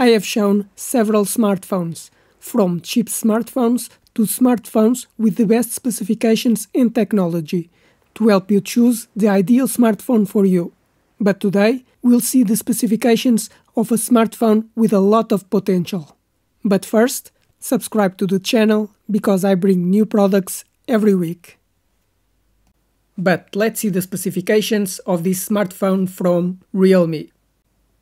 I have shown several smartphones, from cheap smartphones to smartphones with the best specifications and technology, to help you choose the ideal smartphone for you. But today, we'll see the specifications of a smartphone with a lot of potential. But first, subscribe to the channel because I bring new products every week. But let's see the specifications of this smartphone from Realme.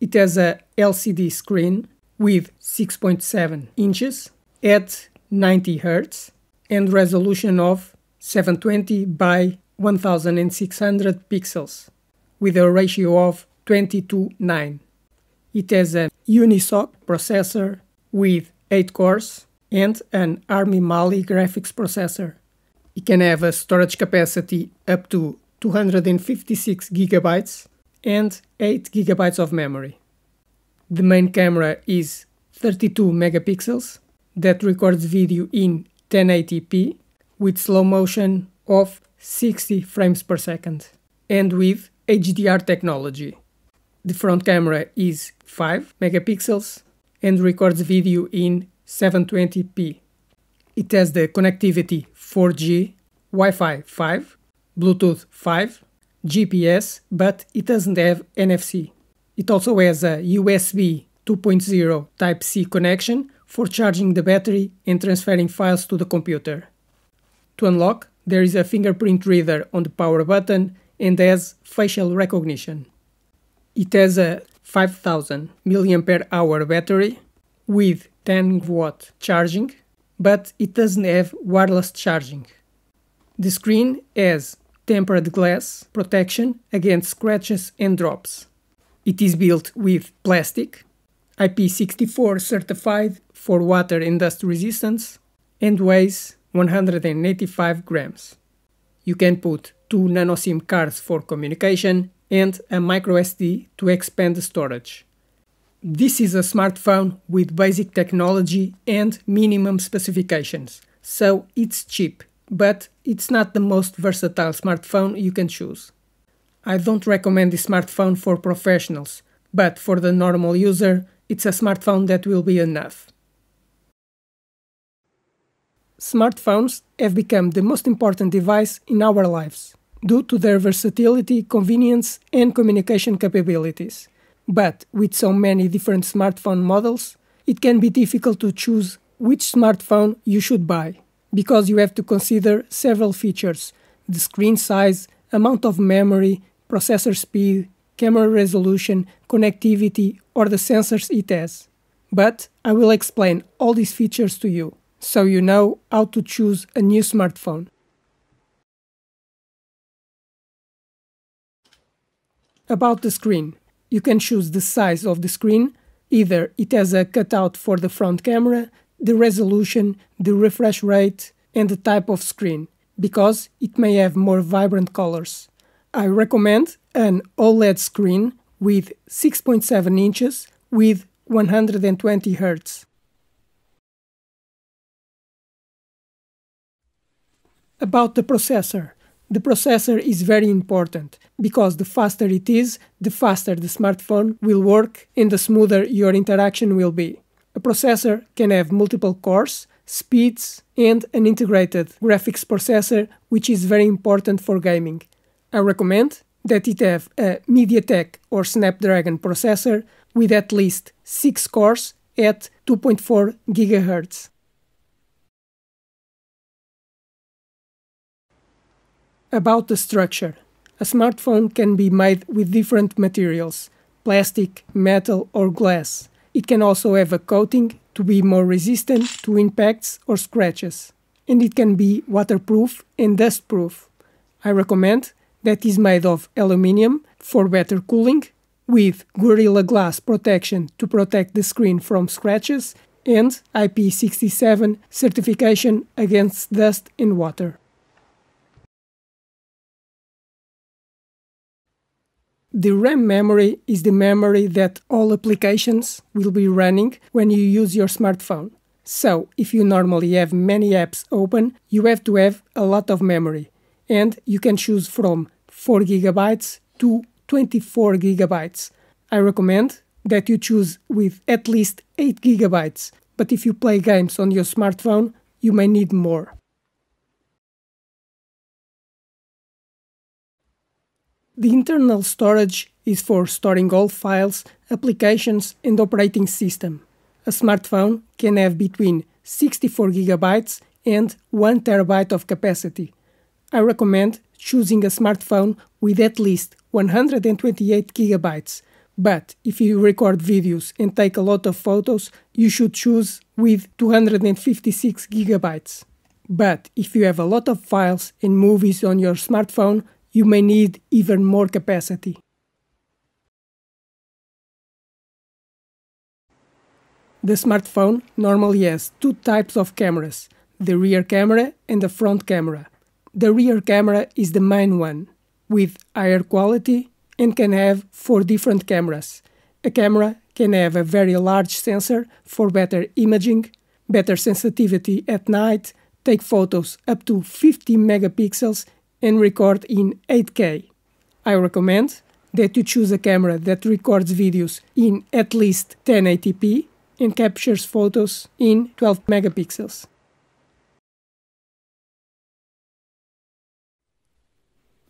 It has a LCD screen with 6.7 inches at 90 Hz and resolution of 720 by 1600 pixels with a ratio of 20 to 9. It has a Unisoc processor with 8 cores and an Arm Mali graphics processor. It can have a storage capacity up to 256 gigabytes and 8 gigabytes of memory. The main camera is 32 megapixels that records video in 1080p with slow motion of 60 frames per second and with HDR technology. The front camera is 5 megapixels and records video in 720p. It has the connectivity 4G, Wi-Fi 5, Bluetooth 5, GPS, but it doesn't have NFC. It also has a USB 2.0 Type-C connection for charging the battery and transferring files to the computer. To unlock, there is a fingerprint reader on the power button and has facial recognition. It has a 5000 mAh battery with 10 watt charging, but it doesn't have wireless charging. The screen has tempered glass protection against scratches and drops. It is built with plastic, IP64 certified for water and dust resistance, and weighs 185 grams. You can put two nano SIM cards for communication and a microSD to expand the storage. This is a smartphone with basic technology and minimum specifications, so it's cheap, but it's not the most versatile smartphone you can choose. I don't recommend this smartphone for professionals, but for the normal user, it's a smartphone that will be enough. Smartphones have become the most important device in our lives due to their versatility, convenience, and communication capabilities. But with so many different smartphone models, it can be difficult to choose which smartphone you should buy, because you have to consider several features the screen size, amount of memory, processor speed, camera resolution, connectivity, or the sensors it has. But I will explain all these features to you, so you know how to choose a new smartphone. About the screen, you can choose the size of the screen, either it has a cutout for the front camera, the resolution, the refresh rate, and the type of screen, because it may have more vibrant colors. I recommend an OLED screen with 6.7 inches with 120 Hz. About the processor. The processor is very important because the faster it is, the faster the smartphone will work and the smoother your interaction will be. A processor can have multiple cores, speeds, and an integrated graphics processor, which is very important for gaming. I recommend that it have a MediaTek or Snapdragon processor with at least 6 cores at 2.4 GHz. About the structure. A smartphone can be made with different materials plastic, metal, or glass. It can also have a coating to be more resistant to impacts or scratches. And it can be waterproof and dustproof. I recommend that is made of aluminium for better cooling, with Gorilla Glass protection to protect the screen from scratches, and IP67 certification against dust and water. The RAM memory is the memory that all applications will be running when you use your smartphone. So, if you normally have many apps open, you have to have a lot of memory. And you can choose from 4 gigabytes to 24 gigabytes. I recommend that you choose with at least 8 GB, but if you play games on your smartphone, you may need more. The internal storage is for storing all files, applications and operating system. A smartphone can have between 64 GB and 1 TB of capacity. I recommend choosing a smartphone with at least 128 GB. But if you record videos and take a lot of photos, you should choose with 256 GB. But if you have a lot of files and movies on your smartphone, you may need even more capacity. The smartphone normally has two types of cameras, the rear camera and the front camera. The rear camera is the main one, with higher quality and can have four different cameras. A camera can have a very large sensor for better imaging, better sensitivity at night, take photos up to 50 megapixels and record in 8K. I recommend that you choose a camera that records videos in at least 1080p and captures photos in 12 megapixels.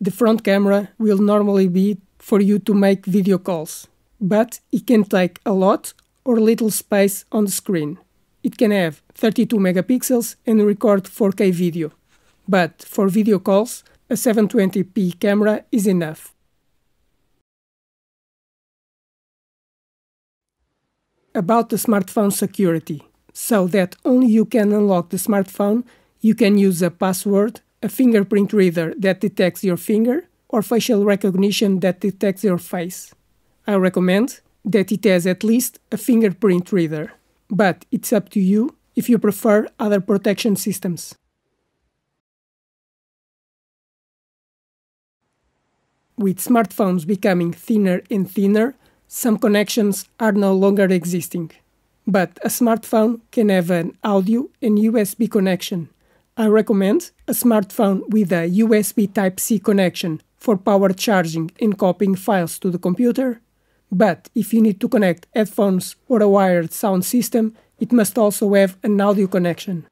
The front camera will normally be for you to make video calls, but it can take a lot or little space on the screen. It can have 32 megapixels and record 4K video, but for video calls, a 720p camera is enough. About the smartphone security. So that only you can unlock the smartphone, you can use a password, a fingerprint reader that detects your finger, or facial recognition that detects your face. I recommend that it has at least a fingerprint reader, but it's up to you if you prefer other protection systems. With smartphones becoming thinner and thinner, some connections are no longer existing. But a smartphone can have an audio and USB connection. I recommend a smartphone with a USB Type-C connection for power charging and copying files to the computer. But if you need to connect headphones or a wired sound system, it must also have an audio connection.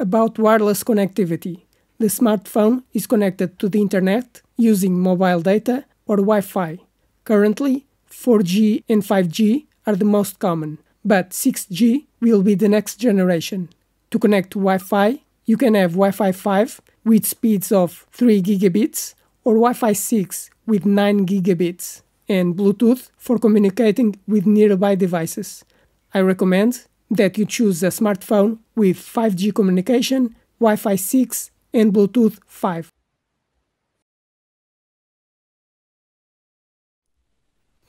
About wireless connectivity. The smartphone is connected to the internet using mobile data or Wi-Fi. Currently, 4G and 5G are the most common, but 6G will be the next generation. To connect to Wi-Fi, you can have Wi-Fi 5 with speeds of 3 gigabits or Wi-Fi 6 with 9 gigabits and Bluetooth for communicating with nearby devices. I recommend that you choose a smartphone with 5G communication, Wi-Fi 6 and Bluetooth 5.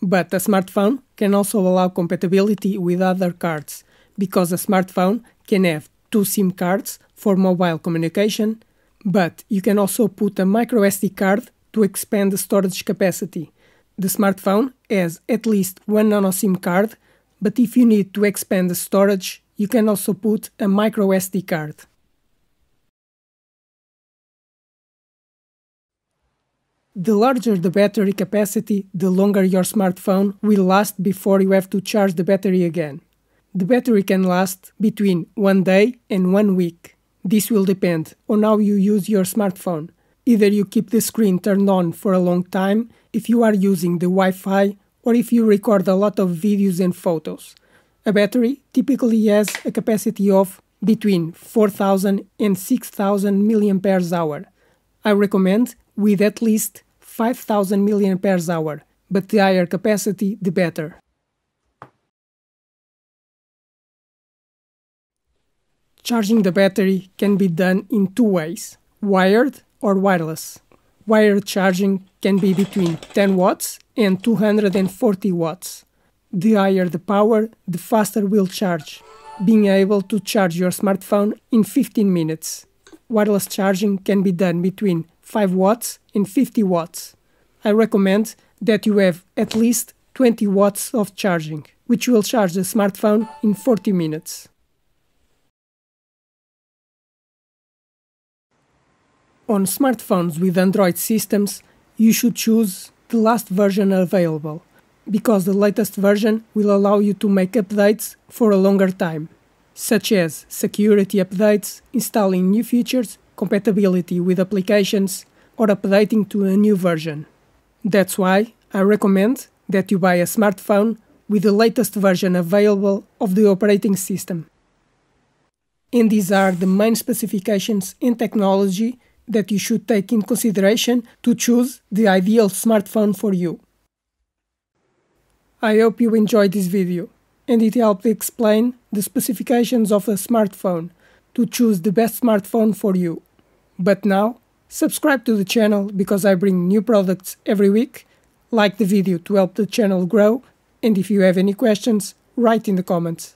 But a smartphone can also allow compatibility with other cards, because a smartphone can have two SIM cards for mobile communication, but you can also put a microSD card to expand the storage capacity. The smartphone has at least one nano SIM card but if you need to expand the storage, you can also put a micro SD card. The larger the battery capacity, the longer your smartphone will last before you have to charge the battery again. The battery can last between one day and one week. This will depend on how you use your smartphone. Either you keep the screen turned on for a long time if you are using the Wi Fi or if you record a lot of videos and photos. A battery typically has a capacity of between 4000 and 6000 mAh. I recommend with at least 5000 mAh, but the higher capacity the better. Charging the battery can be done in two ways, wired or wireless. Wired charging can be between 10 watts and 240 watts. The higher the power, the faster will charge, being able to charge your smartphone in 15 minutes. Wireless charging can be done between 5 watts and 50 watts. I recommend that you have at least 20 watts of charging, which will charge the smartphone in 40 minutes. On smartphones with Android systems, you should choose the last version available, because the latest version will allow you to make updates for a longer time, such as security updates, installing new features, compatibility with applications, or updating to a new version. That's why I recommend that you buy a smartphone with the latest version available of the operating system. And these are the main specifications in technology that you should take in consideration to choose the ideal smartphone for you. I hope you enjoyed this video and it helped explain the specifications of a smartphone to choose the best smartphone for you. But now, subscribe to the channel because I bring new products every week, like the video to help the channel grow, and if you have any questions, write in the comments.